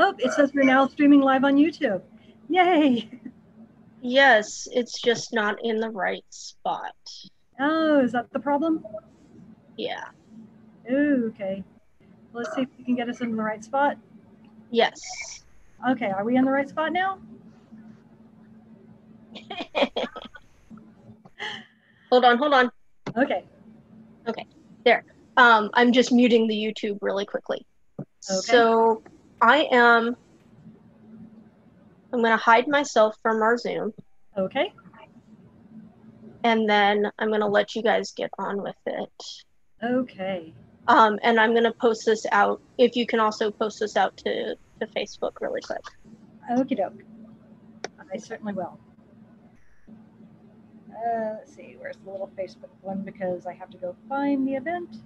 Oh, it says we're now streaming live on YouTube. Yay! Yes, it's just not in the right spot. Oh, is that the problem? Yeah. Ooh, okay. Let's see if we can get us in the right spot. Yes. Okay, are we in the right spot now? hold on, hold on. Okay. Okay. There. Um, I'm just muting the YouTube really quickly. Okay. So I am I'm gonna hide myself from our Zoom Okay. and then I'm gonna let you guys get on with it. Okay. Um, and I'm gonna post this out if you can also post this out to, to Facebook really quick. Okie doke. I certainly will. Uh, let's see, where's the little Facebook one? Because I have to go find the event.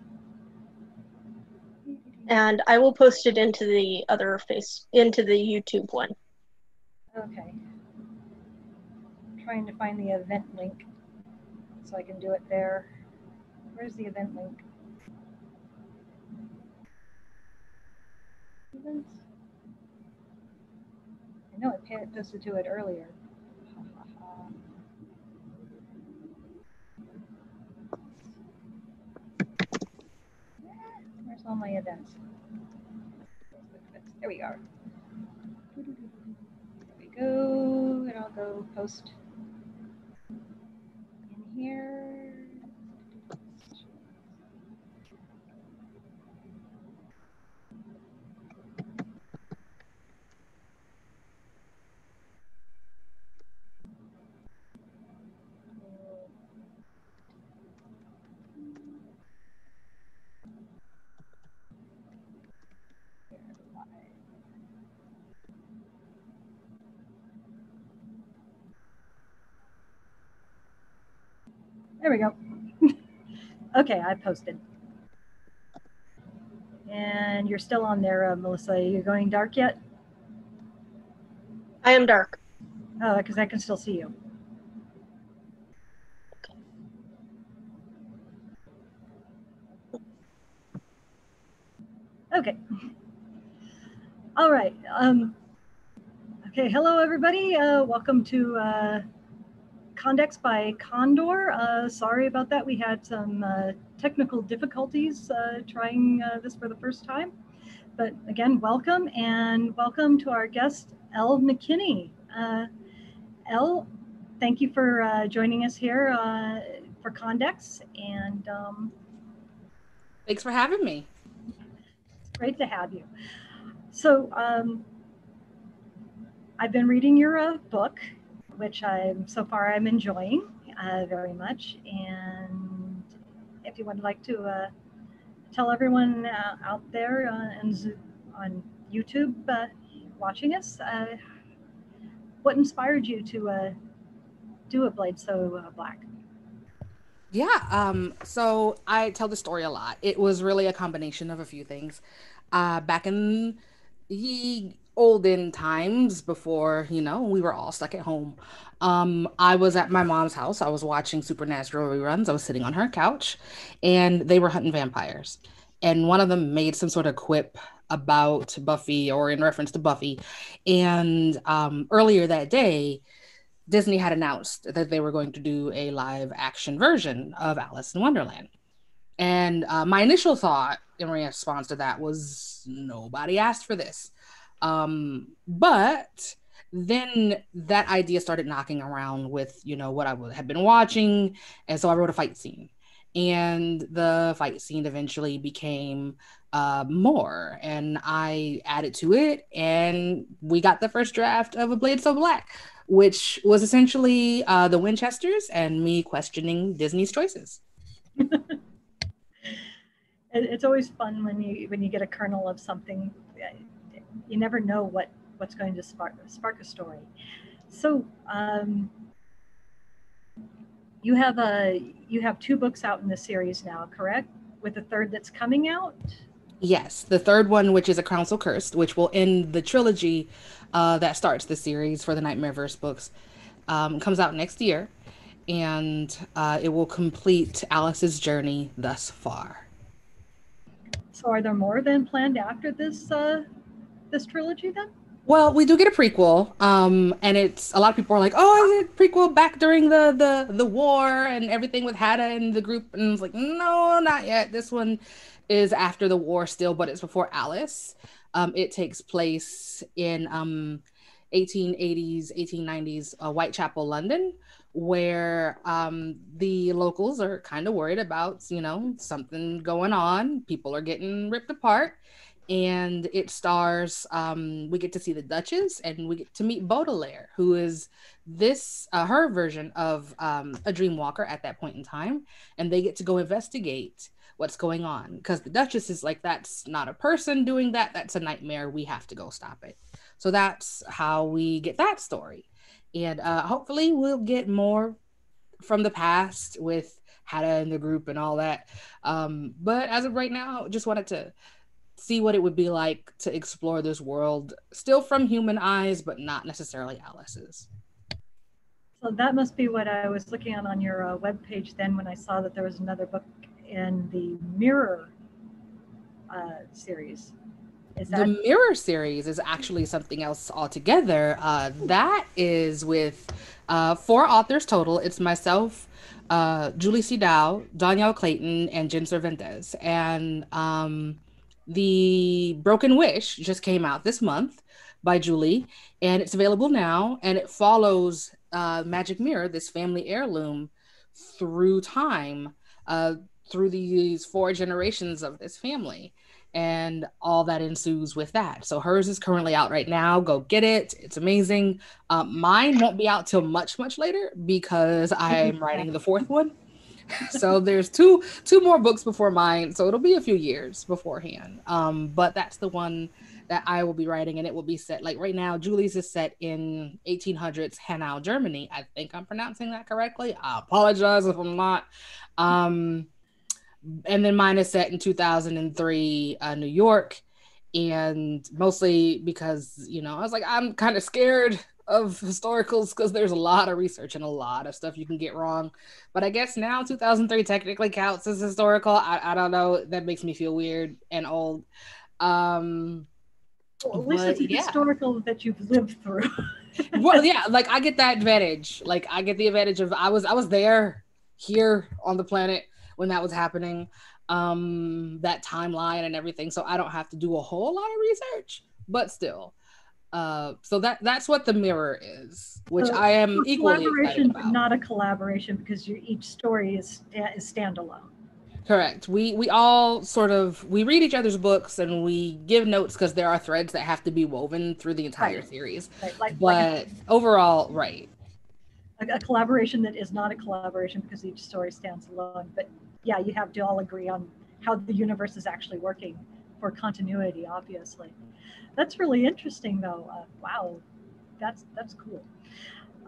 And I will post it into the other face into the YouTube one. Okay. trying to find the event link so I can do it there. Where's the event link? Events? I know I posted to it earlier. Ha, ha, ha. Where's all my events? There we are. There we go, and I'll go post in here. There we go. Okay, I posted. And you're still on there, uh, Melissa. Are you going dark yet? I am dark. Oh, because I can still see you. Okay. All right. Um, okay. Hello, everybody. Uh, welcome to uh, Condex by Condor. Uh, sorry about that. We had some uh, technical difficulties uh, trying uh, this for the first time. But again, welcome and welcome to our guest, Elle McKinney. Uh, Elle, thank you for uh, joining us here uh, for Condex. And um, Thanks for having me. it's great to have you. So um, I've been reading your uh, book, which I'm so far I'm enjoying uh, very much. And if you would like to uh, tell everyone uh, out there and on YouTube uh, watching us, uh, what inspired you to uh, do a blade so black? Yeah, um, so I tell the story a lot. It was really a combination of a few things. Back in the olden times before, you know, we were all stuck at home. Um, I was at my mom's house. I was watching Supernatural reruns. I was sitting on her couch and they were hunting vampires. And one of them made some sort of quip about Buffy or in reference to Buffy. And um, earlier that day, Disney had announced that they were going to do a live action version of Alice in Wonderland. And uh, my initial thought in response to that was nobody asked for this. Um, but then that idea started knocking around with, you know, what I w- had been watching. And so I wrote a fight scene. And the fight scene eventually became uh, more. And I added to it. And we got the first draft of A Blade So Black which was essentially uh, the Winchesters and me questioning Disney's choices. It's always fun when you when you get a kernel of something. You never know what what's going to spark spark a story. So um, you have a you have two books out in the series now, correct? With a third that's coming out. Yes, the third one, which is A Council Cursed, which will end the trilogy uh, that starts the series for the Nightmareverse books, um, comes out next year. And uh, it will complete Alice's journey thus far. So are there more than planned after this uh, this trilogy then? Well, we do get a prequel, um, and it's a lot of people are like, "Oh, is it prequel back during the the the war and everything with Hatta and the group?" And it's like, "No, not yet. This one is after the war still, but it's before Alice. Um, it takes place in um, 1880s, 1890s, uh, Whitechapel, London, where um, the locals are kind of worried about, you know, something going on. People are getting ripped apart and it stars um, we get to see the duchess and we get to meet baudelaire who is this uh, her version of um, a dream walker at that point in time. And they get to go investigate what's going on because the duchess is like that's not a person doing that. That's a nightmare. We have to go stop it. So that's how we get that story. And uh, hopefully we'll get more from the past with Hatta and the group and all that. Um, but as of right now just wanted to see what it would be like to explore this world still from human eyes but not necessarily alice's so that must be what i was looking at on your uh, web page then when i saw that there was another book in the mirror uh, series is that- the mirror series is actually something else altogether uh, that is with uh, four authors total it's myself uh, Julie C. Dao, Dhonielle Clayton, and Jen Cervantes. And um, the Broken Wish just came out this month by Julie, and it's available now. And it follows uh, Magic Mirror, this family heirloom, through time, uh, through these four generations of this family, and all that ensues with that. So hers is currently out right now. Go get it; it's amazing. Um, mine won't be out till much, much later because I'm writing the fourth one so there's two two more books before mine so it'll be a few years beforehand. Um but that's the one that i will be writing and it will be set like right now julie's is set in 1800s hanau germany. I think i'm pronouncing that correctly. I apologize if i'm not. Um and then mine is set in 2003 uh, new york. And mostly because you know i was like i'm kind of scared of historicals because there's a lot of research and a lot of stuff you can get wrong. But I guess now 2003 technically counts as historical. I, I don't know. That makes me feel weird and old. Um, well, at least it's yeah. historical that you've lived through. well, yeah, like I get that advantage. Like I get the advantage of I was I was there here on the planet when that was happening. Um, that timeline and everything. So I don't have to do a whole lot of research, but still. Uh, so that that's what the mirror is, which so, I am equally collaboration, but not a collaboration because each story is is standalone. Correct. We we all sort of we read each other's books and we give notes because there are threads that have to be woven through the entire right. series. Right. Like, but like overall, right. A, a collaboration that is not a collaboration because each story stands alone. But yeah, you have to all agree on how the universe is actually working for continuity, obviously. That's really interesting, though. Uh, wow, that's that's cool.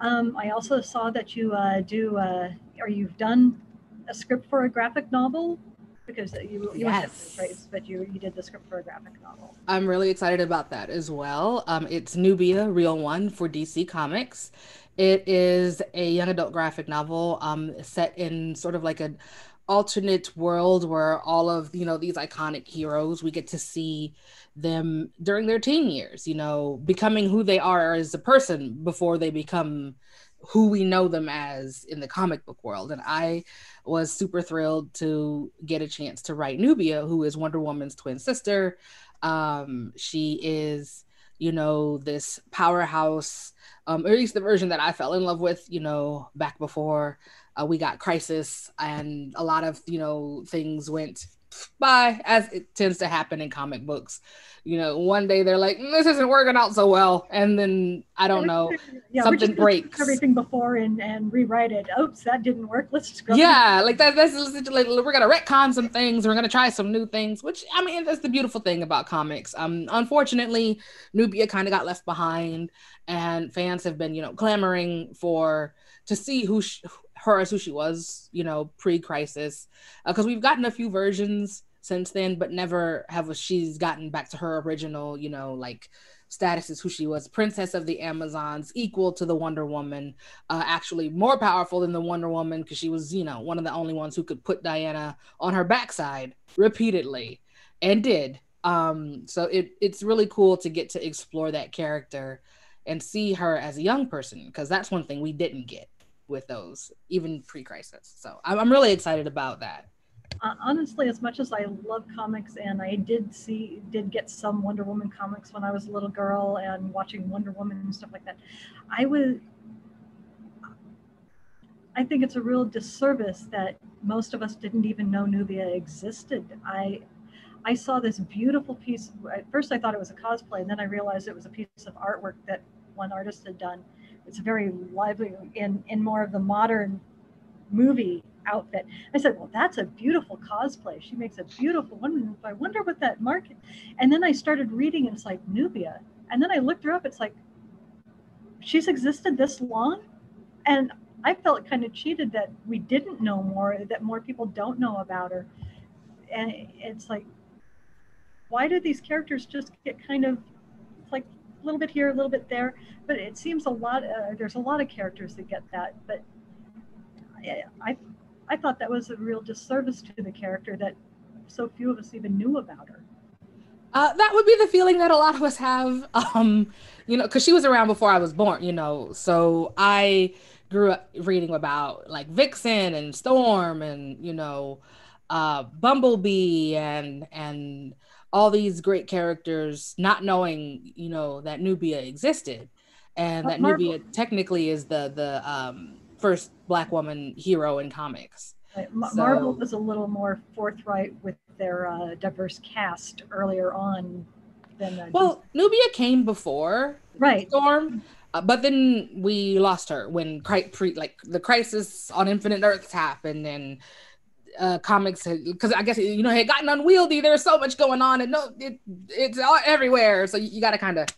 Um, I also saw that you uh, do, uh, or you've done a script for a graphic novel because you, you yes. right? But you you did the script for a graphic novel. I'm really excited about that as well. Um, it's Nubia, Real One for DC Comics. It is a young adult graphic novel um, set in sort of like a alternate world where all of you know these iconic heroes we get to see them during their teen years you know becoming who they are as a person before they become who we know them as in the comic book world. And i was super thrilled to get a chance to write nubia who is wonder woman's twin sister. Um, she is you know this powerhouse um, or at least the version that i fell in love with you know back before uh, we got crisis and a lot of you know things went by as it tends to happen in comic books. You know one day they're like mm, this isn't working out so well and then i don't know yeah, something breaks. everything before and and rewrite it. Oops that didn't work. Let's just go. Yeah like that that's like we're gonna retcon some things we're gonna try some new things which i mean that's the beautiful thing about comics. Um unfortunately nubia kind of got left behind and fans have been you know clamoring for to see who she, her as who she was, you know, pre-crisis, because uh, we've gotten a few versions since then, but never have she's gotten back to her original, you know, like status as who she was, princess of the Amazons, equal to the Wonder Woman, uh, actually more powerful than the Wonder Woman because she was, you know, one of the only ones who could put Diana on her backside repeatedly, and did. Um, so it it's really cool to get to explore that character and see her as a young person because that's one thing we didn't get with those even pre-crisis. So I'm, really excited about that. Uh, honestly, as much as I love comics, and I did see, did get some Wonder Woman comics when I was a little girl, and watching Wonder Woman and stuff like that, I was. I think it's a real disservice that most of us didn't even know Nubia existed. I, I saw this beautiful piece. At first, I thought it was a cosplay, and then I realized it was a piece of artwork that one artist had done. It's a very lively in in more of the modern movie outfit. I said, well, that's a beautiful cosplay. She makes a beautiful one. I wonder what that market. And then I started reading, and it's like Nubia. And then I looked her up. It's like she's existed this long, and I felt kind of cheated that we didn't know more, that more people don't know about her. And it's like, why do these characters just get kind of a little bit here, a little bit there? But it seems a lot. Uh, there's a lot of characters that get that, but I, I thought that was a real disservice to the character that so few of us even knew about her. Uh, that would be the feeling that a lot of us have, um, you know, because she was around before I was born, you know. So I grew up reading about like Vixen and Storm and you know, uh, Bumblebee and and all these great characters, not knowing you know that Nubia existed, and that Marvel. Nubia technically is the the um, first black woman hero in comics. Right. So, Marvel was a little more forthright with their uh, diverse cast earlier on than. Uh, well. Nubia came before right Storm, uh, but then we lost her when pre like the crisis on Infinite Earths happened and. Uh, comics because I guess you know it had gotten unwieldy. There's so much going on, and no, it it's all everywhere. So you, you got to kind of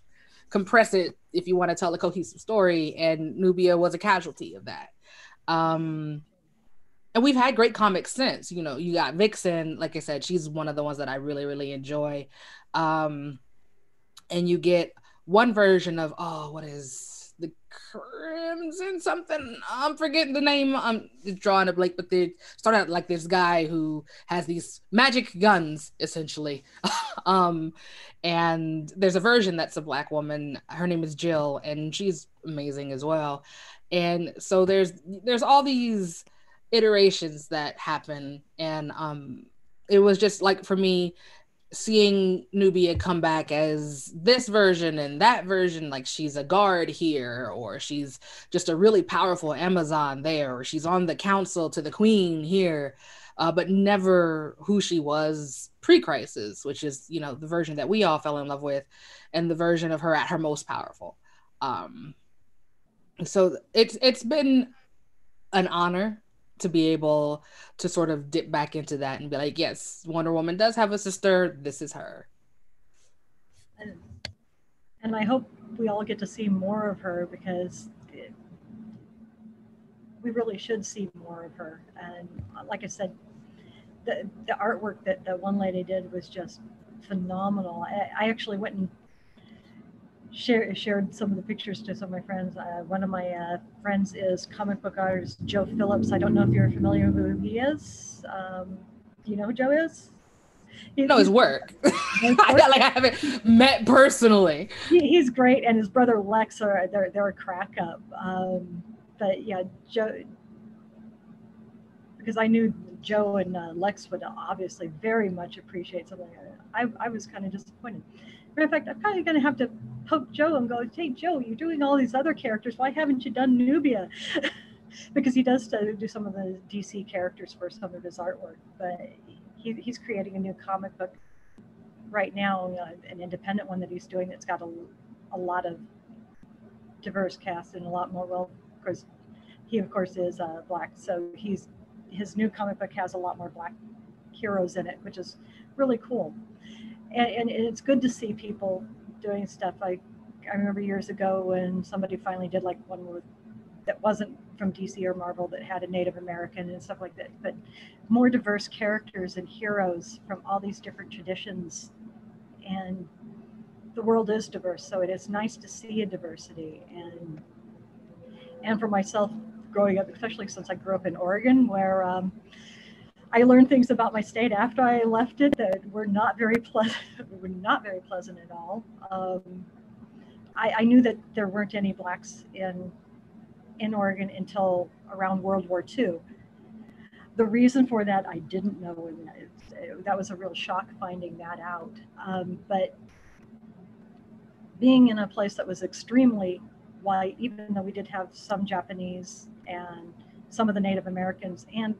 compress it if you want to tell a cohesive story. And Nubia was a casualty of that. Um, and we've had great comics since. You know, you got Vixen, like I said, she's one of the ones that I really, really enjoy. Um, and you get one version of oh, what is the Crimson something? I'm forgetting the name. I'm drawing a blank, but they start out like this guy who has these magic guns, essentially. um, and there's a version that's a black woman. Her name is Jill, and she's amazing as well and so there's there's all these iterations that happen and um it was just like for me seeing Nubia come back as this version and that version, like she's a guard here, or she's just a really powerful Amazon there, or she's on the council to the queen here, uh, but never who she was pre-crisis, which is you know the version that we all fell in love with, and the version of her at her most powerful. Um, so it's it's been an honor to be able to sort of dip back into that and be like, yes, Wonder Woman does have a sister. This is her. And, and I hope we all get to see more of her because it, we really should see more of her. And uh, like I said, the, the artwork that the one lady did was just phenomenal. I, I actually went and share, shared some of the pictures to some of my friends. Uh, one of my uh, friends is comic book artist Joe Phillips. I don't know if you're familiar with who he is. Um, do you know who Joe is? You know his work. His work. like I haven't met personally. He, he's great, and his brother Lex are they're they're a crack up. Um, but yeah, Joe, because I knew Joe and uh, Lex would obviously very much appreciate something. I I was kind of disappointed. Matter of fact, I'm probably going to have to poke Joe and go, hey, Joe, you're doing all these other characters. Why haven't you done Nubia? because he does do some of the DC characters for some of his artwork. But he, he's creating a new comic book right now, uh, an independent one that he's doing that's got a, a lot of diverse cast and a lot more well, because he of course is uh, black, so he's his new comic book has a lot more black heroes in it, which is really cool and, and it's good to see people doing stuff. Like I remember years ago when somebody finally did like one that wasn't from DC or Marvel that had a Native American and stuff like that, but more diverse characters and heroes from all these different traditions. And the world is diverse, so it is nice to see a diversity. And and for myself, growing up, especially since I grew up in Oregon, where um, I learned things about my state after I left it that were not very pleasant. were not very pleasant at all. Um, I, I, knew that there weren't any blacks in in Oregon until around World War II. The reason for that I didn't know, and that, that was a real shock finding that out. Um, but being in a place that was extremely white, even though we did have some Japanese and some of the Native Americans and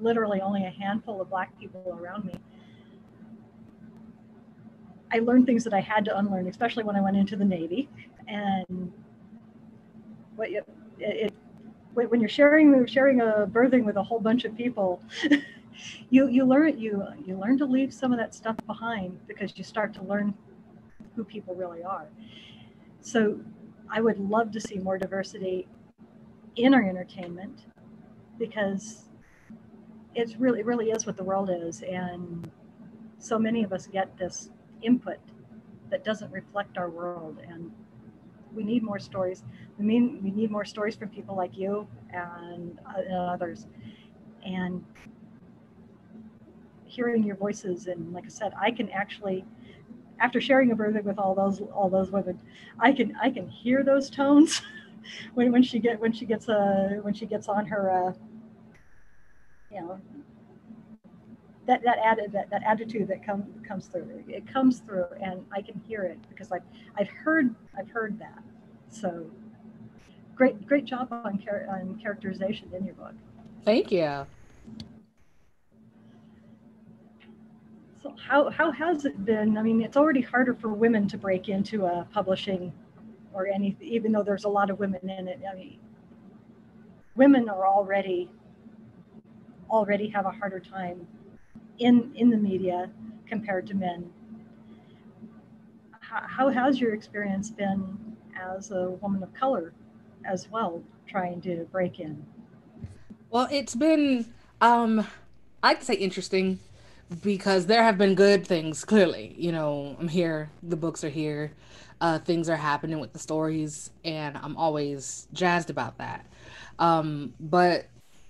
literally only a handful of black people around me. I learned things that I had to unlearn, especially when I went into the Navy. And what it, it, when you're sharing sharing a berthing with a whole bunch of people, you you learn you you learn to leave some of that stuff behind because you start to learn who people really are. So I would love to see more diversity in our entertainment because it's really, it really is what the world is. And so many of us get this input that doesn't reflect our world. And we need more stories. We mean we need more stories from people like you and, uh, and others. And hearing your voices and like I said, I can actually after sharing a birthday with all those all those women, I can I can hear those tones when, when she get when she gets uh when she gets on her uh you know that that added that, that attitude that comes comes through. It comes through and I can hear it because I've I've heard I've heard that. So great great job on char- on characterization in your book. Thank you. So how, how has it been? I mean, it's already harder for women to break into a publishing or anything, even though there's a lot of women in it. I mean, women are already already have a harder time in in the media compared to men. How, how has your experience been as a woman of color as well, trying to break in? Well, it's been um I'd say interesting because there have been good things clearly you know i'm here the books are here uh, things are happening with the stories and i'm always jazzed about that um, but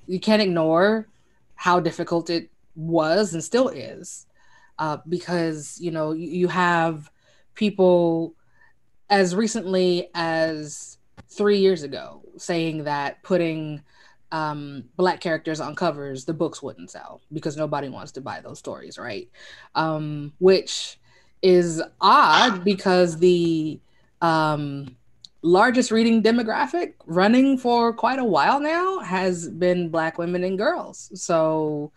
you can't ignore how difficult it was and still is uh, because you know you, have people as recently as three years ago saying that putting um, black characters on covers, the books wouldn't sell because nobody wants to buy those stories, right? Um, which is odd because the um, largest reading demographic running for quite a while now has been black women and girls. So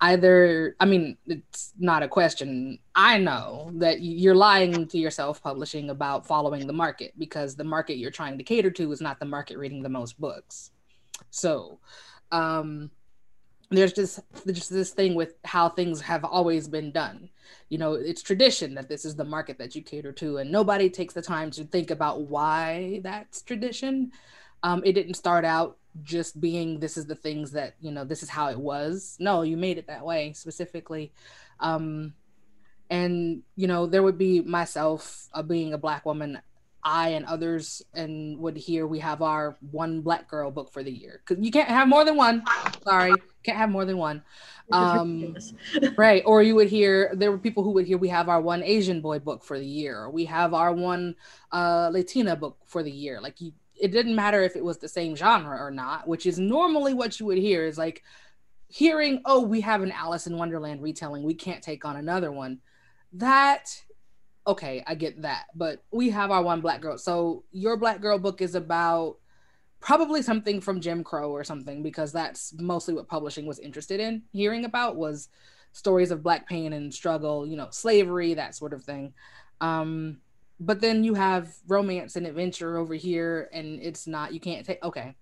either, I mean, it's not a question. I know that you're lying to yourself publishing about following the market because the market you're trying to cater to is not the market reading the most books. So, um, there's just just this thing with how things have always been done. You know, it's tradition that this is the market that you cater to, and nobody takes the time to think about why that's tradition. Um, it didn't start out just being this is the things that you know this is how it was. No, you made it that way specifically. Um, and you know, there would be myself uh, being a black woman I and others and would hear we have our one black girl book for the year because you can't have more than one. Sorry, can't have more than one. Um, right, or you would hear there were people who would hear we have our one Asian boy book for the year, or we have our one uh, Latina book for the year. Like you, it didn't matter if it was the same genre or not, which is normally what you would hear is like hearing, oh, we have an Alice in Wonderland retelling, we can't take on another one. That okay, I get that. But we have our one black girl. So your black girl book is about probably something from Jim Crow or something because that's mostly what publishing was interested in hearing about was stories of black pain and struggle, you know, slavery, that sort of thing. Um, but then you have romance and adventure over here and it's not you can't take okay.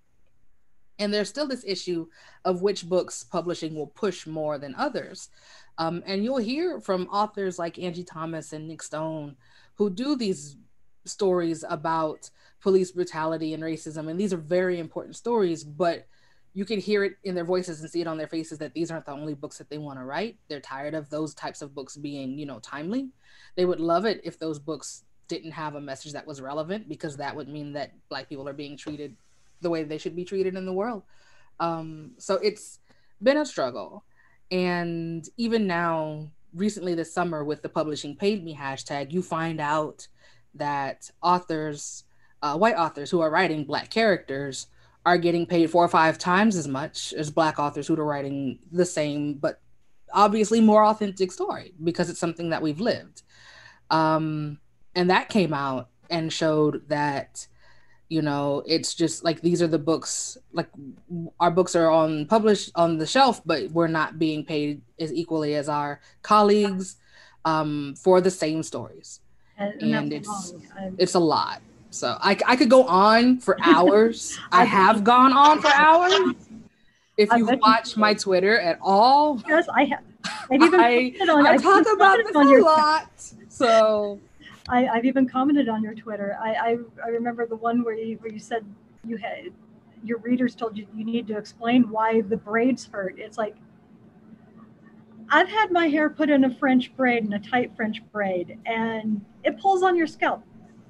And there's still this issue of which books publishing will push more than others. Um, and you'll hear from authors like Angie Thomas and Nic Stone who do these stories about police brutality and racism. And these are very important stories, but you can hear it in their voices and see it on their faces that these aren't the only books that they want to write. They're tired of those types of books being, you know, timely. They would love it if those books didn't have a message that was relevant because that would mean that black people are being treated the way they should be treated in the world. Um, so it's been a struggle And even now, recently this summer with the publishing paid me hashtag, you find out that authors, uh, white authors who are writing black characters, are getting paid four or five times as much as black authors who are writing the same, but obviously more authentic story because it's something that we've lived. Um, and that came out and showed that you know it's just like these are the books like our books are on published on the shelf but we're not being paid as equally as our colleagues um, for the same stories and, it's it's a lot. So I, I could go on for hours. i have gone on for hours. If you watch my twitter at all yes i have I've even I, on, I talk about this a lot. So I, have even commented on your Twitter. I, I, I remember the one where you, where you said you had your readers told you you need to explain why the braids hurt. It's like I've had my hair put in a French braid and a tight French braid, and it pulls on your scalp.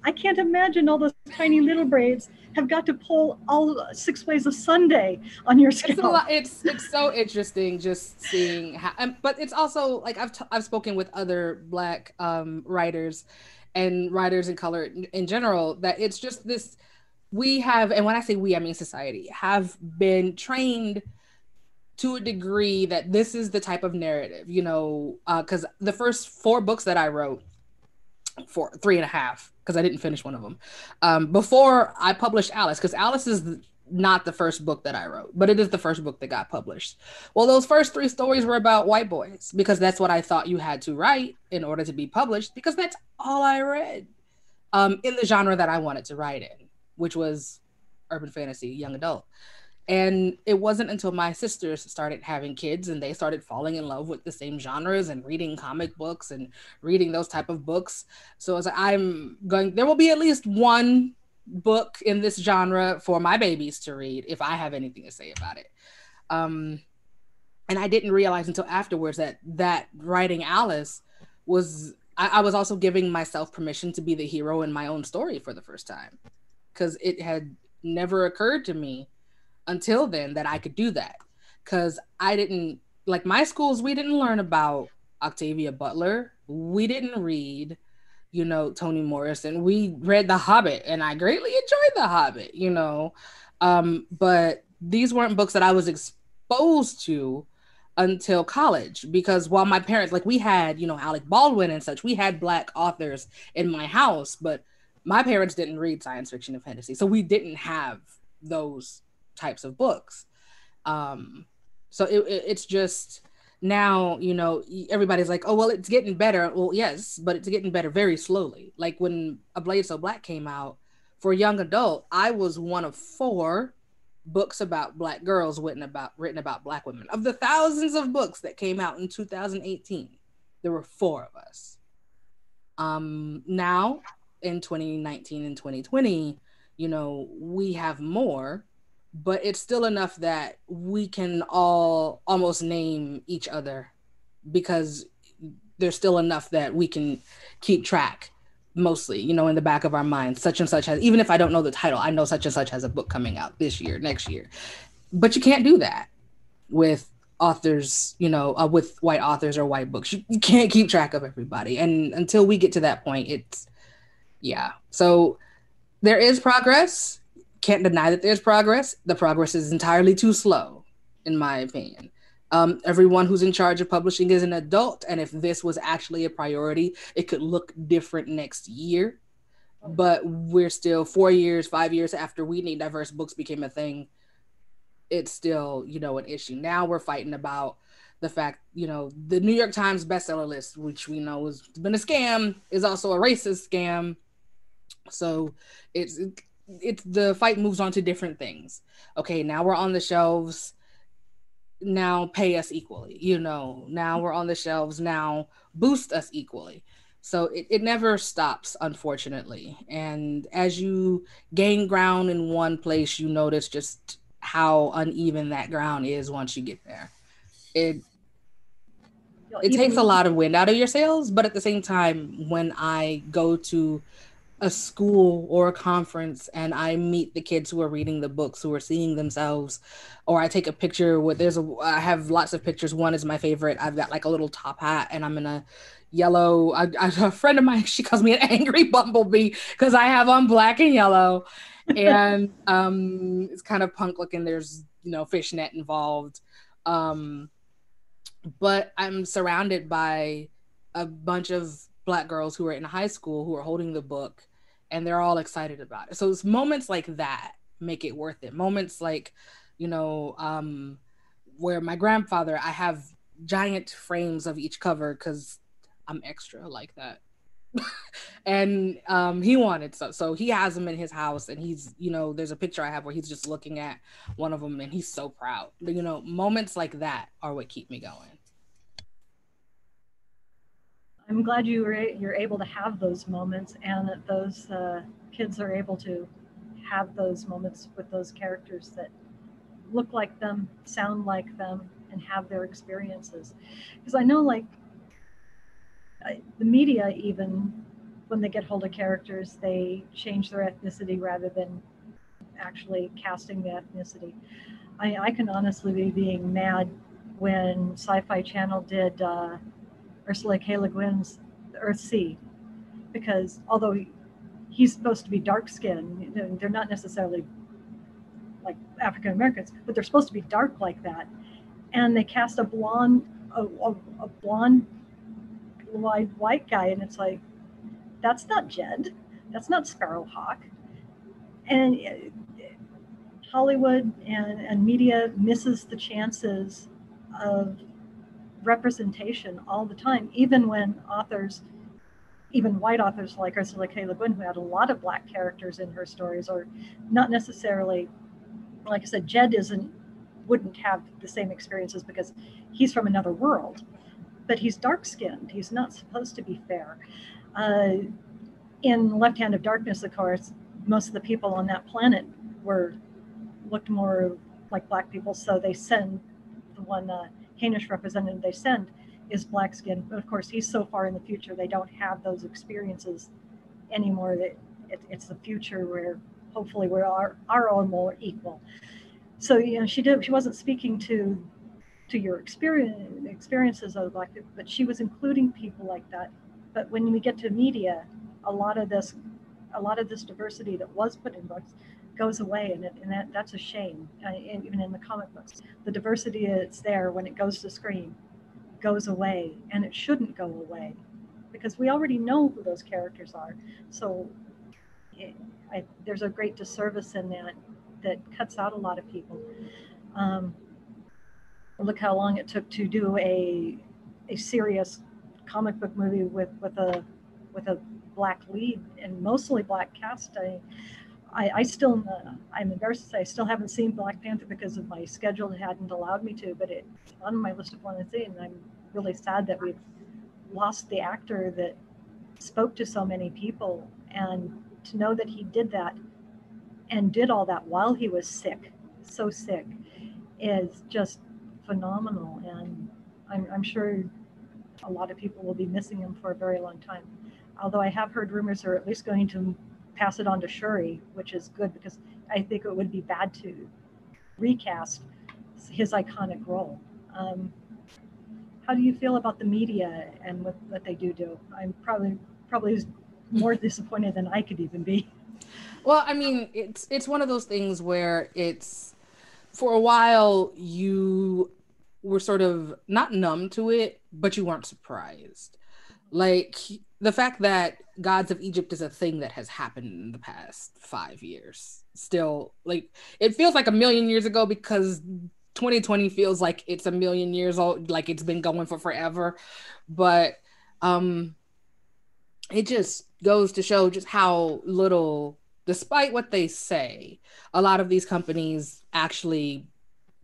I can't imagine all those tiny little braids have got to pull all six ways of Sunday on your scalp. It's, lot, it's, it's so interesting just seeing how, but it's also like I've t- I've spoken with other Black um, writers, and writers in color in general that it's just this we have and when i say we i mean society have been trained to a degree that this is the type of narrative you know because uh, the first four books that i wrote for three and a half because i didn't finish one of them um, before i published alice because alice is not the first book that I wrote, but it is the first book that got published. Well, those first three stories were about white boys because that's what I thought you had to write in order to be published because that's all I read um, in the genre that I wanted to write in, which was urban fantasy, young adult. And it wasn't until my sisters started having kids and they started falling in love with the same genres and reading comic books and reading those type of books. So as I'm going, there will be at least one book in this genre for my babies to read if I have anything to say about it. Um, and I didn't realize until afterwards that that writing Alice was I, I was also giving myself permission to be the hero in my own story for the first time because it had never occurred to me until then that I could do that because I didn't like my schools we didn't learn about Octavia Butler we didn't read you know, Toni Morrison. We read The Hobbit and I greatly enjoyed The Hobbit, you know. Um, but these weren't books that I was exposed to until college because while my parents like we had, you know, Alec Baldwin and such, we had black authors in my house, but my parents didn't read science fiction and fantasy. So we didn't have those types of books. Um, so it, it, it's just now you know everybody's like oh well it's getting better. Well yes but it's getting better very slowly. Like when a blade so black came out for young adult i was one of four books about black girls written about written about black women. Of the thousands of books that came out in 2018 there were four of us. Um now in 2019 and 2020 you know we have more but it's still enough that we can all almost name each other because there's still enough that we can keep track mostly you know in the back of our minds. Such and such has even if i don't know the title i know such and such has a book coming out this year next year. But you can't do that with authors you know uh, with white authors or white books. You, you can't keep track of everybody. And until we get to that point it's yeah. So there is progress can't deny that there's progress. The progress is entirely too slow, in my opinion. Um, everyone who's in charge of publishing is an adult, and if this was actually a priority, it could look different next year. But we're still four years, five years after we need diverse books became a thing. It's still, you know, an issue. Now we're fighting about the fact, you know, the New York Times bestseller list, which we know has been a scam, is also a racist scam. So it's it's the fight moves on to different things. Okay, now we're on the shelves. Now pay us equally. You know, now we're on the shelves. Now boost us equally. So it, it never stops, unfortunately. And as you gain ground in one place, you notice just how uneven that ground is once you get there. It it takes a lot of wind out of your sails, but at the same time, when I go to a school or a conference and I meet the kids who are reading the books, who are seeing themselves, or I take a picture with there's a I have lots of pictures. One is my favorite. I've got like a little top hat and I'm in a yellow. I, I, a friend of mine, she calls me an angry bumblebee because I have on black and yellow. and um it's kind of punk looking. There's you know fishnet involved. Um but I'm surrounded by a bunch of black girls who are in high school who are holding the book and they're all excited about it. So it's moments like that make it worth it. Moments like, you know, um, where my grandfather, I have giant frames of each cover because I'm extra like that. and um, he wanted so so he has them in his house and he's you know there's a picture i have where he's just looking at one of them and he's so proud But you know moments like that are what keep me going I'm glad you were you're able to have those moments and that those uh, kids are able to have those moments with those characters that look like them, sound like them, and have their experiences. Because I know, like I, the media, even when they get hold of characters, they change their ethnicity rather than actually casting the ethnicity. I, I can honestly be being mad when Sci-Fi Channel did. Uh, Ursula K. Le Guin's Earthsea, because although he, he's supposed to be dark skinned, they're not necessarily like African Americans, but they're supposed to be dark like that. And they cast a blonde, a, a, a blonde, blue white guy, and it's like, that's not Jed, that's not Sparrowhawk. And uh, Hollywood and, and media misses the chances of representation all the time, even when authors, even white authors like Ursula K. Le Guin, who had a lot of black characters in her stories, or not necessarily, like I said, Jed isn't wouldn't have the same experiences because he's from another world, but he's dark skinned. He's not supposed to be fair. Uh, in Left Hand of Darkness, of course, most of the people on that planet were looked more like black people, so they send the one. Uh, Hainish representative they send is black skin. But of course, he's so far in the future, they don't have those experiences anymore. That it, it's the future where hopefully we're our own more equal. So, you know, she did, she wasn't speaking to to your experience experiences of black people, but she was including people like that. But when we get to media, a lot of this a lot of this diversity that was put in books goes away, and, it, and that, that's a shame, uh, even in the comic books. The diversity that's there when it goes to screen goes away, and it shouldn't go away because we already know who those characters are. So it, I, there's a great disservice in that that cuts out a lot of people. Um, look how long it took to do a a serious comic book movie with with a with a black lead and mostly black cast. I, I, still, uh, I'm embarrassed to say, I still haven't seen Black Panther because of my schedule hadn't allowed me to, but it's on my list of one to see. And I'm really sad that we've lost the actor that spoke to so many people. And to know that he did that and did all that while he was sick, so sick, is just phenomenal. And I'm, I'm sure a lot of people will be missing him for a very long time. Although I have heard rumors are at least going to pass it on to Shuri, which is good because I think it would be bad to recast his iconic role. Um, how do you feel about the media and what, what they do do? I'm probably probably more disappointed than I could even be. Well, I mean, it's it's one of those things where it's for a while you were sort of not numb to it, but you weren't surprised. Like the fact that gods of egypt is a thing that has happened in the past five years. Still like it feels like a million years ago because 2020 feels like it's a million years old like it's been going for forever. But um it just goes to show just how little despite what they say a lot of these companies actually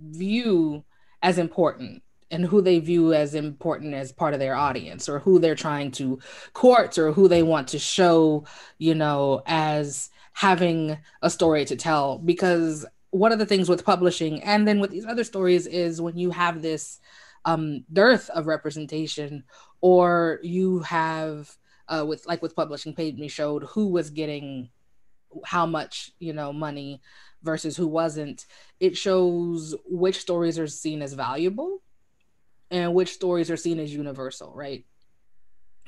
view as important and who they view as important as part of their audience or who they're trying to court or who they want to show, you know, as having a story to tell. Because one of the things with publishing and then with these other stories is when you have this um, dearth of representation or you have uh, with like with publishing paid me showed who was getting how much you know money versus who wasn't it shows which stories are seen as valuable and which stories are seen as universal right?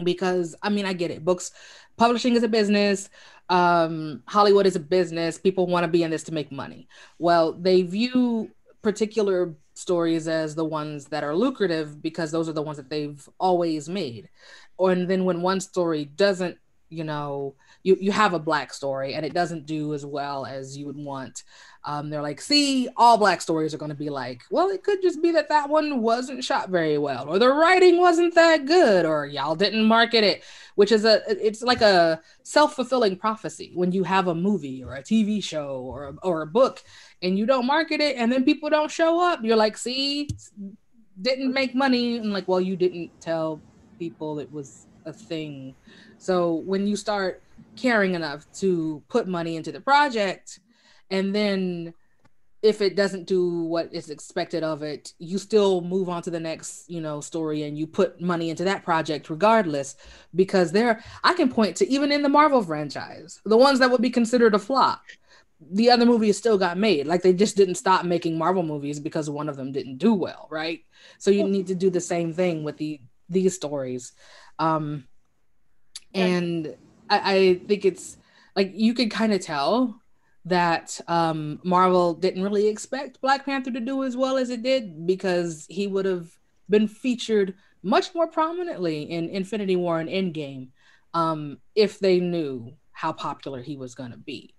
Because i mean i get it. Books publishing is a business. Um, hollywood is a business. People want to be in this to make money. Well they view particular stories as the ones that are lucrative because those are the ones that they've always made. Or and then when one story doesn't you know you you have a black story and it doesn't do as well as you would want um, they're like see all black stories are going to be like well it could just be that that one wasn't shot very well or the writing wasn't that good or y'all didn't market it which is a it's like a self-fulfilling prophecy when you have a movie or a tv show or a, or a book and you don't market it and then people don't show up. You're like see didn't make money and like well you didn't tell people it was a thing. So when you start caring enough to put money into the project and then if it doesn't do what is expected of it you still move on to the next you know story and you put money into that project regardless. Because there i can point to even in the marvel franchise the ones that would be considered a flop the other movies still got made. Like they just didn't stop making marvel movies because one of them didn't do well right? So you need to do the same thing with the these stories. Um and I, I think it's like you could kind of tell that um, Marvel didn't really expect Black Panther to do as well as it did because he would have been featured much more prominently in Infinity War and Endgame um, if they knew how popular he was going to be,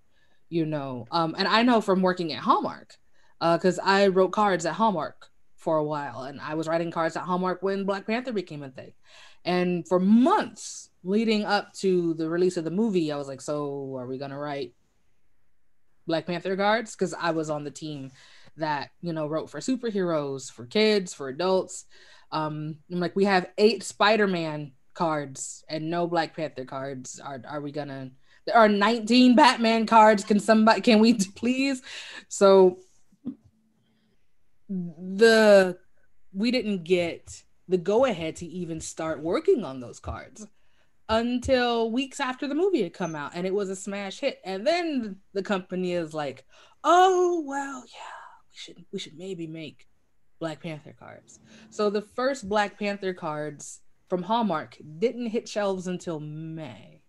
you know. Um, and I know from working at Hallmark because uh, I wrote cards at Hallmark for a while, and I was writing cards at Hallmark when Black Panther became a thing, and for months leading up to the release of the movie, I was like, so are we gonna write Black Panther cards? Because I was on the team that you know wrote for superheroes, for kids, for adults. Um, I'm like, we have eight Spider-Man cards and no Black Panther cards. Are are we gonna? There are 19 Batman cards. Can somebody? Can we please? So the we didn't get the go ahead to even start working on those cards until weeks after the movie had come out and it was a smash hit. And then the company is like oh well yeah we should we should maybe make black panther cards. So the first black panther cards from hallmark didn't hit shelves until may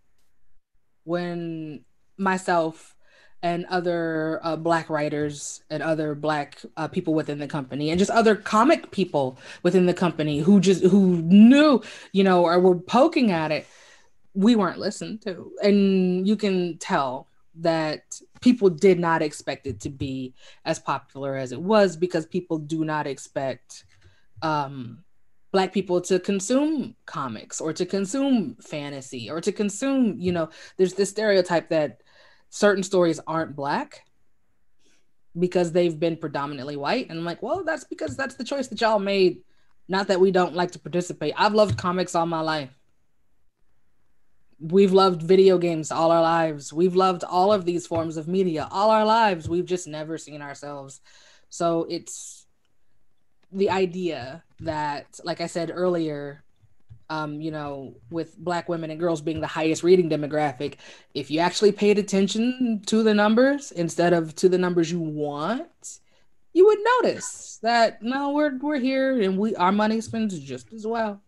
when myself and other uh, black writers and other black uh, people within the company and just other comic people within the company who just who knew you know or were poking at it we weren't listened to. And you can tell that people did not expect it to be as popular as it was because people do not expect um, black people to consume comics or to consume fantasy or to consume you know there's this stereotype that certain stories aren't black because they've been predominantly white. And i'm like well that's because that's the choice that y'all made. Not that we don't like to participate. I've loved comics all my life we've loved video games all our lives. We've loved all of these forms of media all our lives. We've just never seen ourselves. So it's the idea that, like I said earlier, um, you know, with black women and girls being the highest reading demographic, if you actually paid attention to the numbers instead of to the numbers you want, you would notice that no, we're we're here and we our money spends just as well.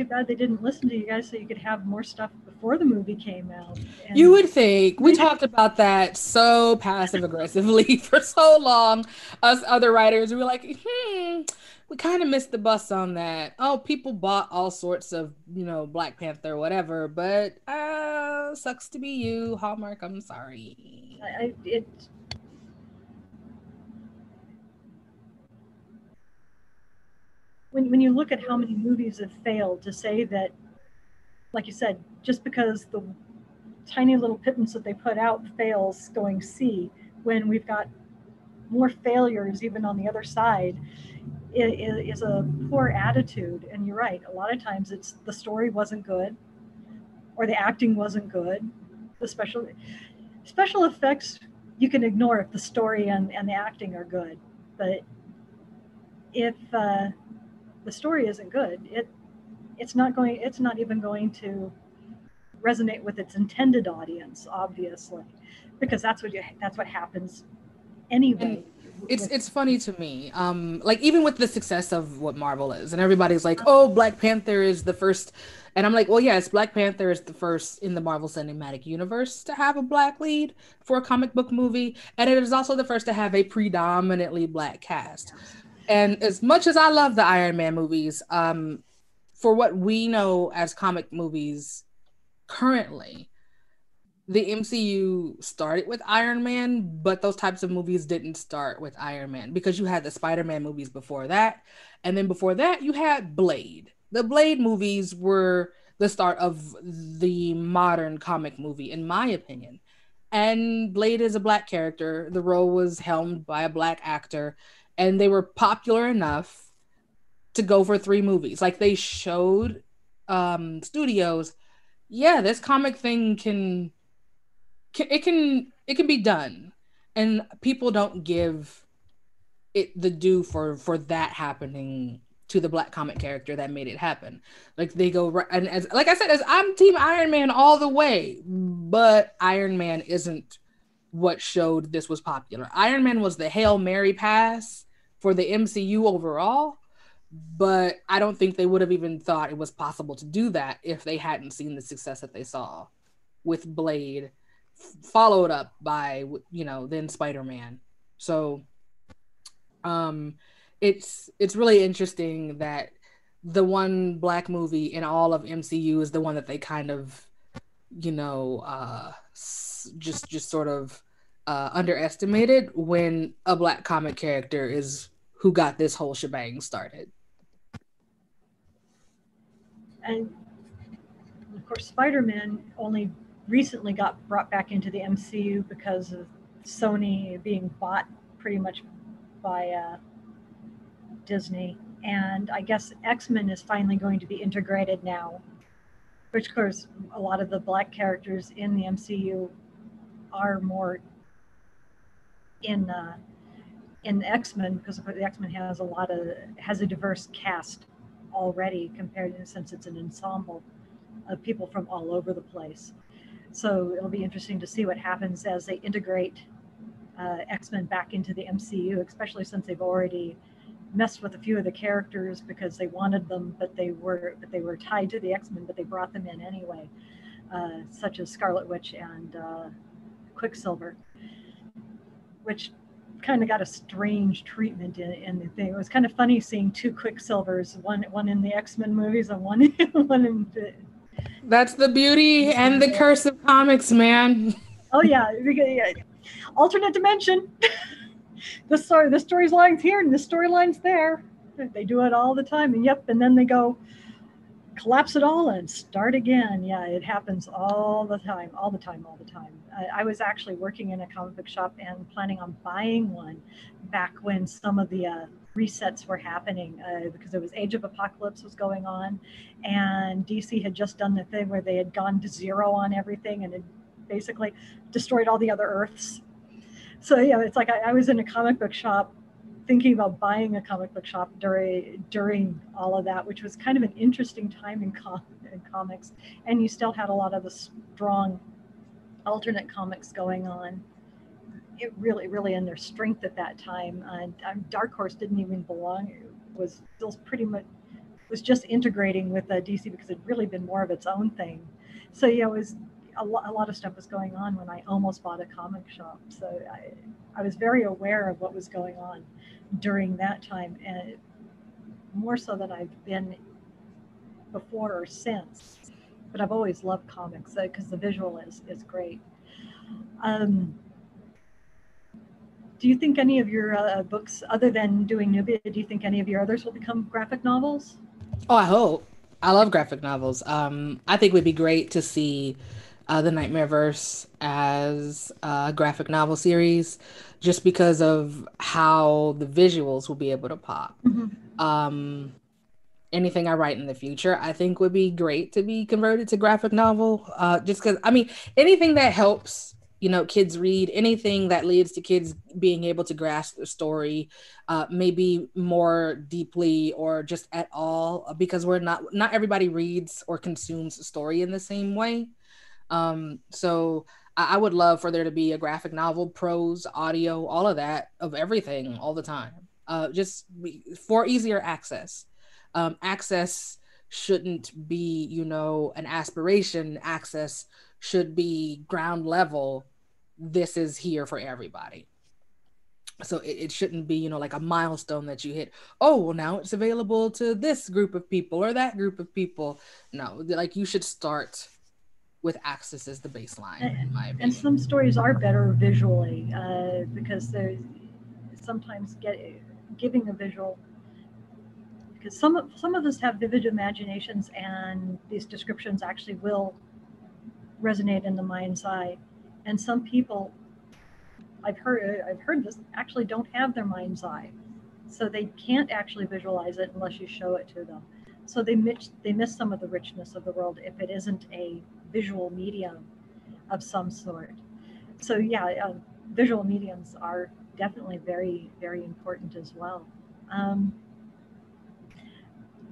Too bad they didn't listen to you guys so you could have more stuff before the movie came out. And you would think. We talked about that so passive aggressively for so long. Us other writers, we were like, hmm, we kind of missed the bus on that. Oh, people bought all sorts of, you know, Black Panther, whatever, but uh sucks to be you, Hallmark. I'm sorry. I, it when, when you look at how many movies have failed to say that like you said just because the tiny little pittance that they put out fails going C when we've got more failures even on the other side is a poor attitude. And you're right a lot of times it's the story wasn't good or the acting wasn't good. The special special effects you can ignore if the story and, and the acting are good. But if uh, the story isn't good, it it's not going it's not even going to resonate with its intended audience obviously because that's what you that's what happens anyway. It's it's funny to me um like even with the success of what marvel is and everybody's like oh black panther is the first and i'm like well yes black panther is the first in the marvel cinematic universe to have a black lead for a comic book movie and it is also the first to have a predominantly black cast and as much as i love the iron man movies um for what we know as comic movies currently the MCU started with Iron Man, but those types of movies didn't start with Iron Man because you had the Spider Man movies before that. And then before that, you had Blade. The Blade movies were the start of the modern comic movie, in my opinion. And Blade is a black character. The role was helmed by a black actor, and they were popular enough to go for three movies. Like they showed um, studios, yeah, this comic thing can it can it can be done. And people don't give it the due for for that happening to the black comic character that made it happen. Like they go right, and as like i said as i'm team iron man all the way but iron man isn't what showed this was popular. Iron man was the hail mary pass for the mcu overall but i don't think they would have even thought it was possible to do that if they hadn't seen the success that they saw with blade followed up by you know then spider-man. So um it's it's really interesting that the one black movie in all of mcu is the one that they kind of you know uh just just sort of uh underestimated when a black comic character is who got this whole shebang started and of course spider-man only recently got brought back into the MCU because of Sony being bought pretty much by uh, Disney. And I guess X Men is finally going to be integrated now, which, of course, a lot of the black characters in the MCU are more in uh, in X Men because the X Men has a lot of has a diverse cast already compared since it's an ensemble of people from all over the place. So it'll be interesting to see what happens as they integrate uh, X Men back into the MCU, especially since they've already messed with a few of the characters because they wanted them, but they were but they were tied to the X Men, but they brought them in anyway, uh, such as Scarlet Witch and uh, Quicksilver, which kind of got a strange treatment in, in the thing. It was kind of funny seeing two Quicksilvers, one one in the X Men movies and one one in the that's the beauty and the curse of comics, man. Oh yeah, alternate dimension. the story, the storyline's here and the storyline's there. They do it all the time, and yep, and then they go collapse it all and start again. Yeah, it happens all the time, all the time, all the time. I, I, was actually working in a comic book shop and planning on buying one back when some of the uh, resets were happening uh, because it was Age of Apocalypse was going on, and DC had just done the thing where they had gone to zero on everything and had basically destroyed all the other Earths. So yeah, it's like I, I was in a comic book shop thinking about buying a comic book shop during during all of that, which was kind of an interesting time in, com- in comics, and you still had a lot of the strong alternate comics going on it really, really in their strength at that time. And um, Dark Horse didn't even belong; it was still pretty much was just integrating with uh, DC because it'd really been more of its own thing. So yeah, it was a, lo- a lot of stuff was going on when I almost bought a comic shop. So I, I was very aware of what was going on during that time, and more so than I've been before or since. But I've always loved comics because uh, the visual is is great. Um, do you think any of your uh, books, other than doing Nubia, do you think any of your others will become graphic novels? Oh, I hope. I love graphic novels. Um, I think it would be great to see uh, the Nightmare Verse as a graphic novel series, just because of how the visuals will be able to pop. Mm-hmm. Um, anything I write in the future, I think would be great to be converted to graphic novel. Uh, just because, I mean, anything that helps you know kids read anything that leads to kids being able to grasp the story uh, maybe more deeply or just at all because we're not not everybody reads or consumes a story in the same way um, so I, I would love for there to be a graphic novel prose audio all of that of everything all the time. Uh, just for easier access. Um, access shouldn't be you know an aspiration. Access should be ground level. This is here for everybody. So it, it, shouldn't be you know like a milestone that you hit oh well now it's available to this group of people or that group of people. No like you should start with access as the baseline and, and some stories are better visually uh, because they're sometimes get giving a visual because some of some of us have vivid imaginations and these descriptions actually will resonate in the mind's eye. And some people I've heard I've heard this actually don't have their mind's eye, so they can't actually visualize it unless you show it to them. So they miss they miss some of the richness of the world if it isn't a visual medium of some sort. So yeah, uh, visual mediums are definitely very very important as well. Um,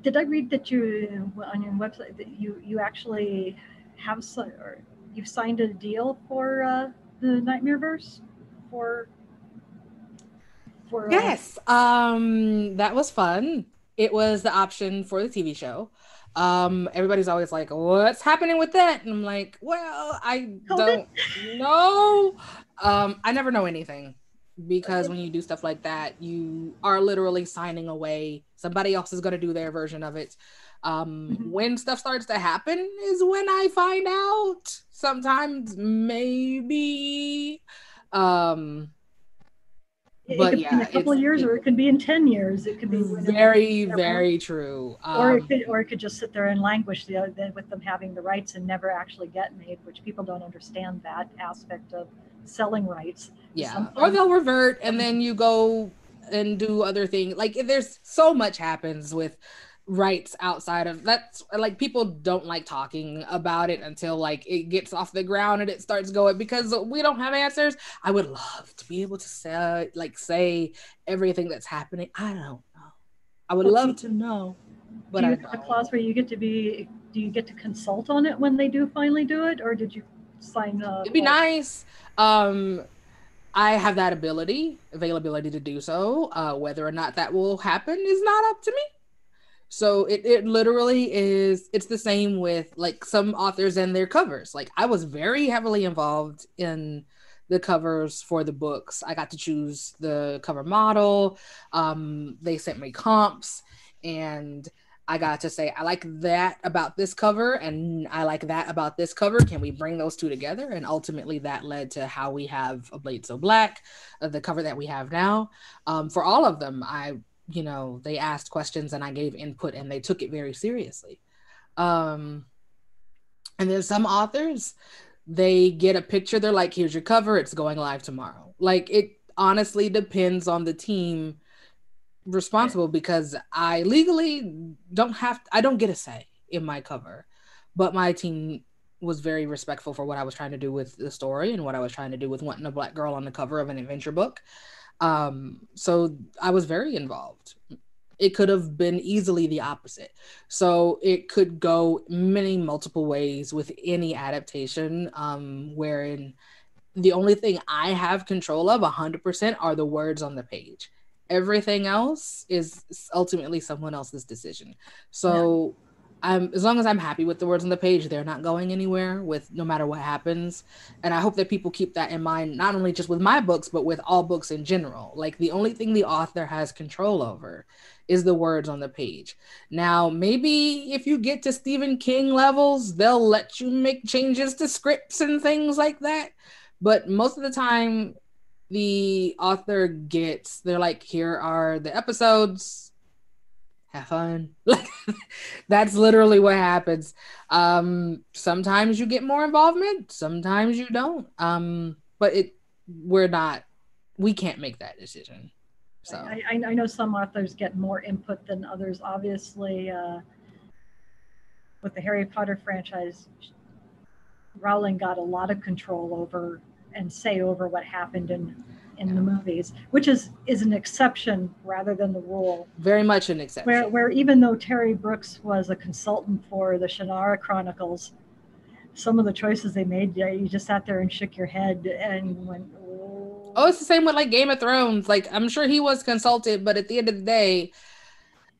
did I read that you on your website that you you actually have some, or you've signed a deal for uh, the Nightmare Verse for for uh... yes um that was fun it was the option for the tv show um everybody's always like what's happening with that? And i'm like well i don't know. Um i never know anything because when you do stuff like that you are literally signing away. Somebody else is going to do their version of it. Um mm-hmm. when stuff starts to happen is when i find out. Sometimes maybe um it but could yeah, be in a couple of years, or it could be in ten years. It could be very, very true. Um, or it um, could, or it could just sit there and languish the, the, with them having the rights and never actually get made, which people don't understand that aspect of selling rights. Yeah, or they'll revert, and then you go and do other things. Like there's so much happens with rights outside of that's like people don't like talking about it until like it gets off the ground and it starts going because we don't have answers. I would love to be able to say like say everything that's happening. I don't know. I would love to know but do you have a clause where you get to be do you get to consult on it when they do finally do it or did you sign up? It'd be nice. Um I have that ability, availability to do so. Uh, whether or not that will happen is not up to me. So it, it literally is it's the same with like some authors and their covers. Like I was very heavily involved in the covers for the books. I got to choose the cover model. Um, they sent me comps and I got to say, I like that about this cover, and I like that about this cover. Can we bring those two together? And ultimately, that led to how we have a Blade So Black, uh, the cover that we have now. Um, for all of them, I you know they asked questions and i gave input and they took it very seriously. Um and there's some authors they get a picture. They're like here's your cover. It's going live tomorrow. Like it honestly depends on the team responsible because i legally don't have i don't get a say in my cover but my team was very respectful for what i was trying to do with the story and what i was trying to do with wanting a black girl on the cover of an adventure book um, so I was very involved. It could have been easily the opposite. So it could go many multiple ways with any adaptation, um, wherein the only thing I have control of 100% are the words on the page. Everything else is ultimately someone else's decision. So yeah I'm as long as I'm happy with the words on the page, they're not going anywhere with no matter what happens. And I hope that people keep that in mind, not only just with my books, but with all books in general. Like the only thing the author has control over is the words on the page. Now, maybe if you get to Stephen King levels, they'll let you make changes to scripts and things like that. But most of the time, the author gets, they're like, here are the episodes have fun. That's literally what happens. Um, sometimes you get more involvement, sometimes you don't. Um, but it we're not we can't make that decision. So I, I know some authors get more input than others. Obviously, uh, with the Harry Potter franchise, Rowling got a lot of control over and say over what happened in in the movies, which is is an exception rather than the rule. Very much an exception. Where where even though Terry Brooks was a consultant for the Shannara Chronicles, some of the choices they made, yeah, you just sat there and shook your head and went. Oh, oh it's the same with like Game of Thrones. Like I'm sure he was consulted, but at the end of the day,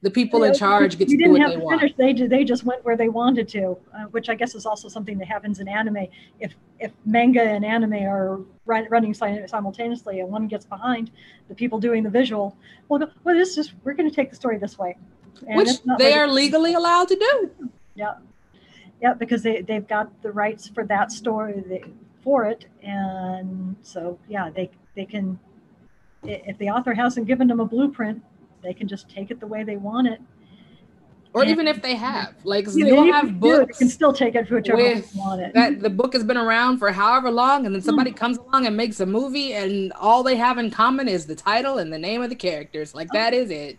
the people in charge get to do what they want. Finish. They they just went where they wanted to, uh, which I guess is also something that happens in anime. If if manga and anime are run, running simultaneously and one gets behind, the people doing the visual will go, well, this is we're going to take the story this way, and which they are legally allowed to do. Yeah, yeah, because they they've got the rights for that story they, for it, and so yeah, they they can. If the author hasn't given them a blueprint, they can just take it the way they want it. Or and, even if they have, like you'll have books, you can still take it whichever way you want it. That the book has been around for however long, and then somebody mm. comes along and makes a movie, and all they have in common is the title and the name of the characters. Like that is it.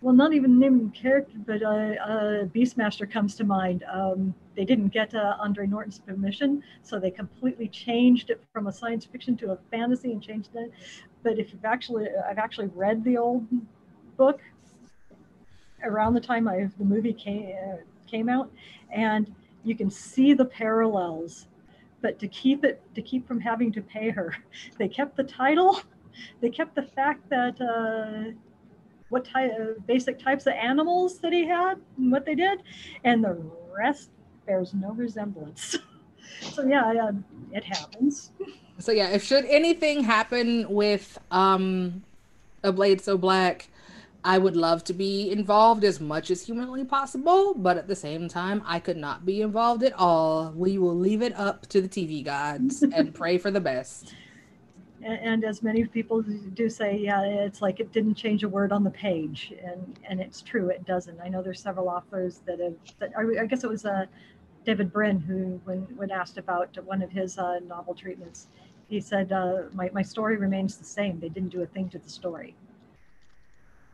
Well, not even name the character, but uh, uh, Beastmaster comes to mind. Um, they didn't get uh, Andre Norton's permission, so they completely changed it from a science fiction to a fantasy and changed it. But if you've actually, I've actually read the old book around the time I, the movie came, uh, came out, and you can see the parallels. But to keep it, to keep from having to pay her, they kept the title. They kept the fact that uh, what type, uh, basic types of animals that he had and what they did, and the rest bears no resemblance. so yeah, uh, it happens. So yeah, if should anything happen with um, a blade so black, I would love to be involved as much as humanly possible, but at the same time, I could not be involved at all. We will leave it up to the TV gods and pray for the best. And, and, as many people do say, yeah, it's like it didn't change a word on the page, and and it's true, it doesn't. I know there's several authors that have. That, I guess it was uh, David Brin who, when when asked about one of his uh, novel treatments, he said, uh, "My my story remains the same. They didn't do a thing to the story."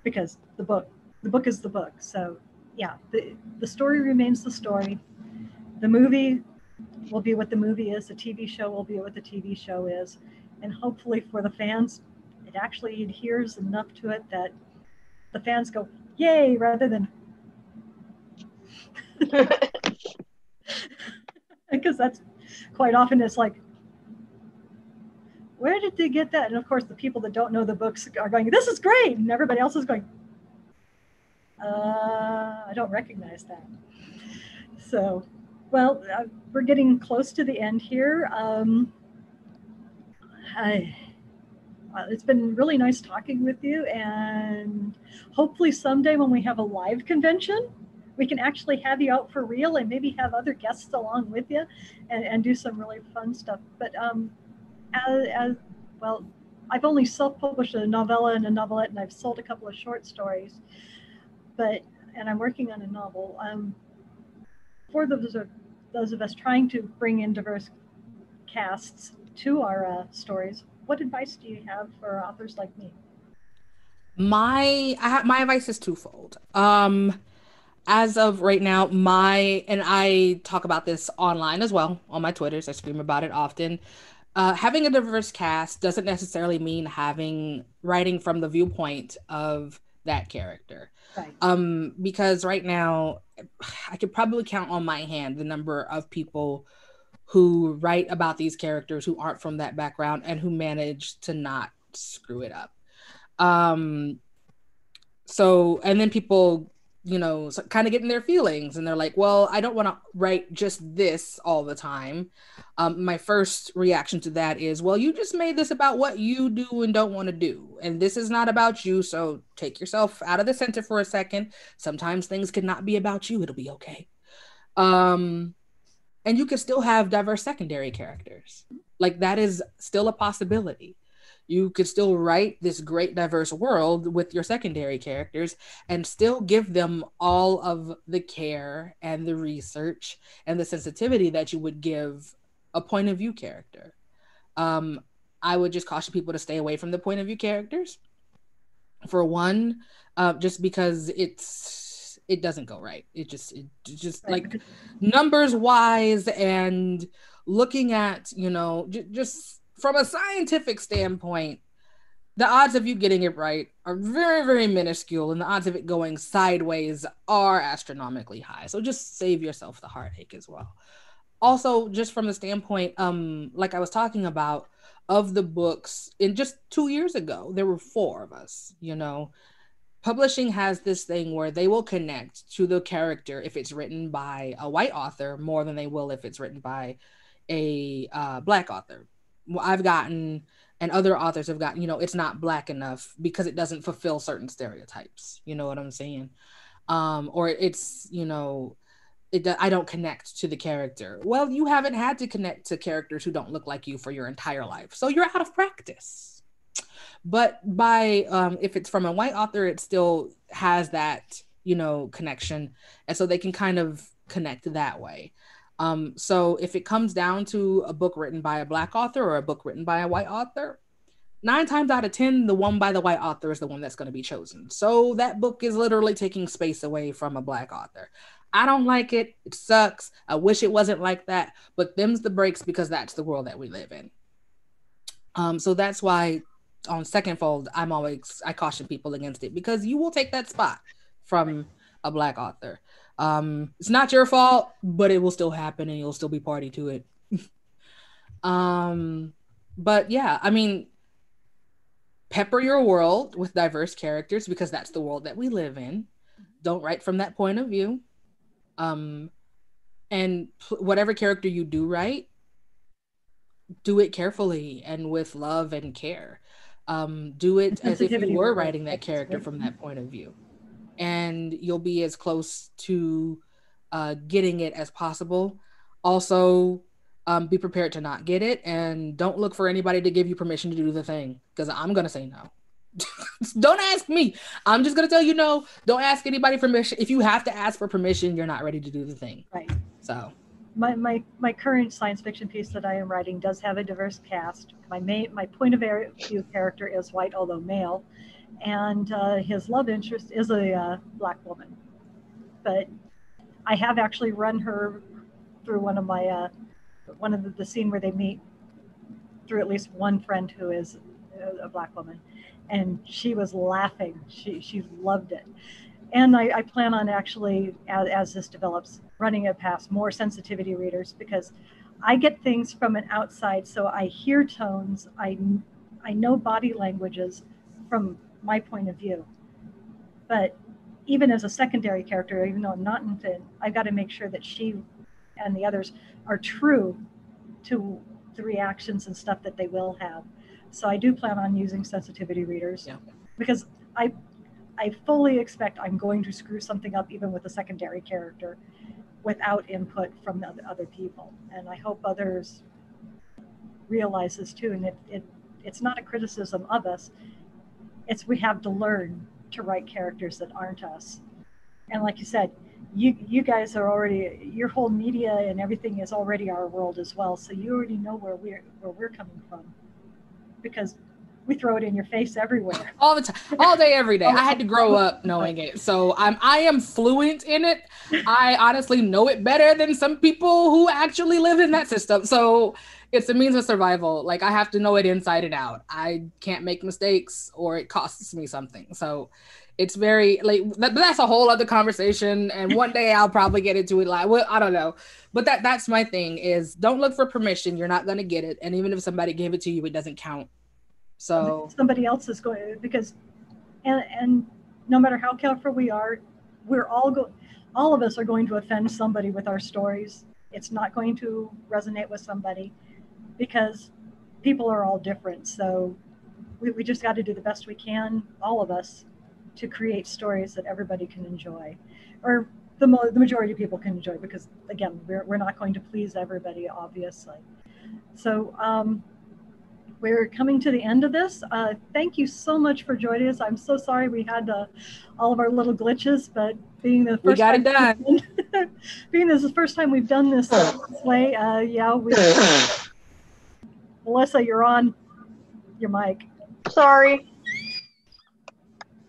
Because the book the book is the book. So yeah the the story remains the story. The movie will be what the movie is. The tv show will be what the tv show is. And hopefully for the fans it actually adheres enough to it that the fans go yay rather than because that's quite often it's like where did they get that? And of course, the people that don't know the books are going, this is great. And everybody else is going, uh, I don't recognize that. So, well, uh, we're getting close to the end here. Um, I, uh, it's been really nice talking with you. And hopefully, someday when we have a live convention, we can actually have you out for real and maybe have other guests along with you and, and do some really fun stuff. But um, as, as well, I've only self-published a novella and a novelette, and I've sold a couple of short stories, but and I'm working on a novel. Um, for those of those of us trying to bring in diverse casts to our uh, stories, what advice do you have for authors like me? My ha- my advice is twofold. Um, as of right now, my and I talk about this online as well on my Twitters. I scream about it often uh, having a diverse cast doesn't necessarily mean having writing from the viewpoint of that character. Right. Um, because right now, I could probably count on my hand the number of people who write about these characters who aren't from that background and who manage to not screw it up. Um, so, and then people you know, kind of getting their feelings. And they're like, well, I don't want to write just this all the time. Um, my first reaction to that is, well, you just made this about what you do and don't want to do. And this is not about you. So take yourself out of the center for a second. Sometimes things cannot be about you. It'll be okay. Um, and you can still have diverse secondary characters. Like that is still a possibility you could still write this great diverse world with your secondary characters and still give them all of the care and the research and the sensitivity that you would give a point of view character. Um, i would just caution people to stay away from the point of view characters for one uh, just because it's it doesn't go right. It just it just like numbers wise and looking at you know j- just from a scientific standpoint, the odds of you getting it right are very, very minuscule, and the odds of it going sideways are astronomically high. So just save yourself the heartache as well. Also, just from the standpoint, um, like I was talking about, of the books in just two years ago, there were four of us, you know. Publishing has this thing where they will connect to the character if it's written by a white author more than they will if it's written by a uh, black author. Well, I've gotten and other authors have gotten, you know, it's not black enough because it doesn't fulfill certain stereotypes. You know what I'm saying? Um, or it's, you know, it, I don't connect to the character. Well, you haven't had to connect to characters who don't look like you for your entire life, so you're out of practice. But by um, if it's from a white author, it still has that you know connection, and so they can kind of connect that way. Um, so if it comes down to a book written by a black author or a book written by a white author, nine times out of 10, the one by the white author is the one that's going to be chosen. So that book is literally taking space away from a black author. I don't like it. It sucks. I wish it wasn't like that, but them's the breaks because that's the world that we live in. Um, so that's why on second fold, I'm always I caution people against it because you will take that spot from a black author. Um, it's not your fault, but it will still happen and you'll still be party to it. um, but yeah, I mean, pepper your world with diverse characters because that's the world that we live in. Don't write from that point of view. Um, and whatever character you do write, do it carefully and with love and care. Um, do it as if you were writing that character from that point of view and you'll be as close to uh, getting it as possible. Also, um, be prepared to not get it and don't look for anybody to give you permission to do the thing because I'm going to say no. don't ask me. I'm just going to tell you no. Don't ask anybody permission. If you have to ask for permission, you're not ready to do the thing. Right. So, my, my, my current science fiction piece that I am writing does have a diverse cast. My main my point of view character is white, although male, and uh, his love interest is a uh, black woman. But I have actually run her through one of my uh, one of the, the, scene where they meet through at least one friend who is a, black woman, and she was laughing. She she loved it, and I, I plan on actually as, as this develops running it past more sensitivity readers because I get things from an outside, so I hear tones. I I know body languages from my point of view. But even as a secondary character, even though I'm not in it, I've got to make sure that she and the others are true to the reactions and stuff that they will have. So I do plan on using sensitivity readers yeah. because I I fully expect I'm going to screw something up even with a secondary character without input from the other people. And I hope others realize this too. And it, it it's not a criticism of us it's we have to learn to write characters that aren't us. And like you said, you you guys are already your whole media and everything is already our world as well. So you already know where we're where we're coming from. Because we throw it in your face everywhere. All the time, all day, every day. I had to grow up knowing it. So I'm I am fluent in it. I honestly know it better than some people who actually live in that system. So it's a means of survival. Like I have to know it inside and out. I can't make mistakes or it costs me something. So it's very like that, that's a whole other conversation. And one day I'll probably get into it. Like, well, I don't know, but that that's my thing is don't look for permission. You're not gonna get it. And even if somebody gave it to you, it doesn't count. So somebody else is going because, and and no matter how careful we are, we're all going. All of us are going to offend somebody with our stories. It's not going to resonate with somebody because people are all different. So we, we just got to do the best we can, all of us, to create stories that everybody can enjoy, or the, mo- the majority of people can enjoy, because again, we're, we're not going to please everybody, obviously. So um, we're coming to the end of this. Uh, thank you so much for joining us. I'm so sorry we had uh, all of our little glitches, but being the first we got it done. being this is the first time we've done this this way, uh, yeah, we Melissa, you're on your mic. Sorry.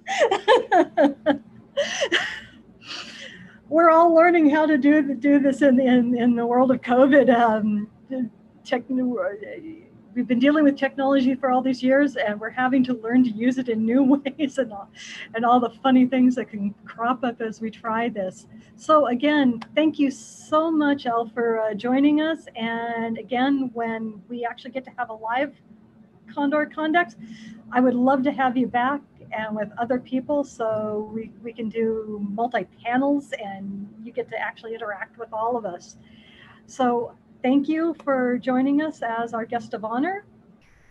We're all learning how to do do this in in, in the world of COVID. Um, techn- we've been dealing with technology for all these years and we're having to learn to use it in new ways and all, and all the funny things that can crop up as we try this. So again, thank you so much, Al, for uh, joining us. And again, when we actually get to have a live Condor Condex, I would love to have you back and with other people so we, we can do multi-panels and you get to actually interact with all of us. So thank you for joining us as our guest of honor.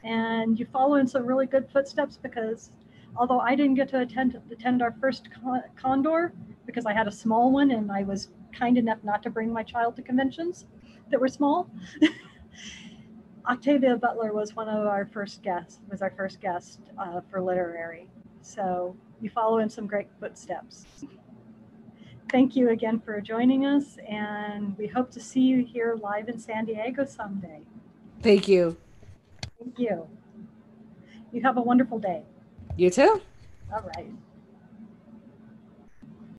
And you follow in some really good footsteps because although I didn't get to attend attend our first con- Condor because I had a small one and I was kind enough not to bring my child to conventions that were small. Octavia Butler was one of our first guests, was our first guest uh, for literary. So you follow in some great footsteps. Thank you again for joining us, and we hope to see you here live in San Diego someday. Thank you. Thank you. You have a wonderful day. You too. All right.